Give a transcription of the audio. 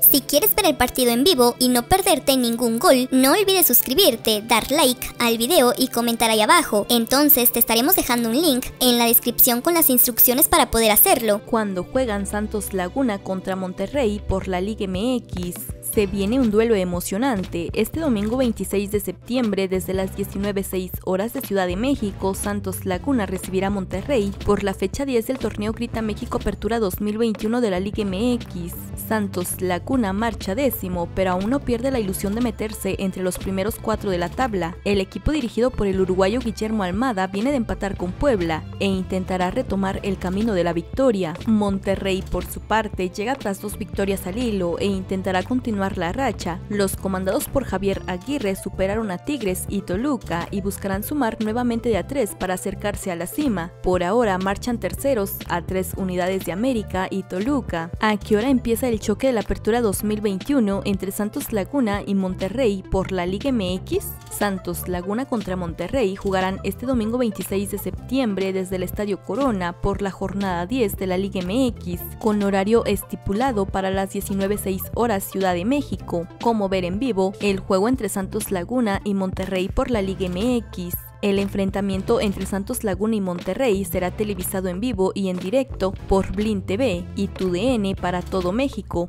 Si quieres ver el partido en vivo y no perderte ningún gol, no olvides suscribirte, dar like al video y comentar ahí abajo. Entonces te estaremos dejando un link en la descripción con las instrucciones para poder hacerlo. Cuando juegan Santos Laguna contra Monterrey por la Liga MX, se viene un duelo emocionante. Este domingo 26 de septiembre, desde las 19.06 horas de Ciudad de México, Santos Laguna recibirá a Monterrey por la fecha 10 del torneo Grita México Apertura 2021 de la Liga MX. Santos Laguna marcha décimo, pero aún no pierde la ilusión de meterse entre los primeros cuatro de la tabla. El equipo dirigido por el uruguayo Guillermo Almada viene de empatar con Puebla e intentará retomar el camino de la victoria. Monterrey, por su parte, llega tras dos victorias al hilo e intentará continuar la racha. Los comandados por Javier Aguirre superaron a Tigres y Toluca y buscarán sumar nuevamente de a tres para acercarse a la cima. Por ahora marchan terceros a tres unidades de América y Toluca. ¿A qué hora empieza el choque de la apertura 2021 entre Santos Laguna y Monterrey por la Liga MX? Santos Laguna contra Monterrey jugarán este domingo 26 de septiembre desde el Estadio Corona por la jornada 10 de la Liga MX, con horario estipulado para las 19.06 horas Ciudad de México. Como ver en vivo el juego entre Santos Laguna y Monterrey por la Liga MX. El enfrentamiento entre Santos Laguna y Monterrey será televisado en vivo y en directo por Blin TV y TUDN para todo México.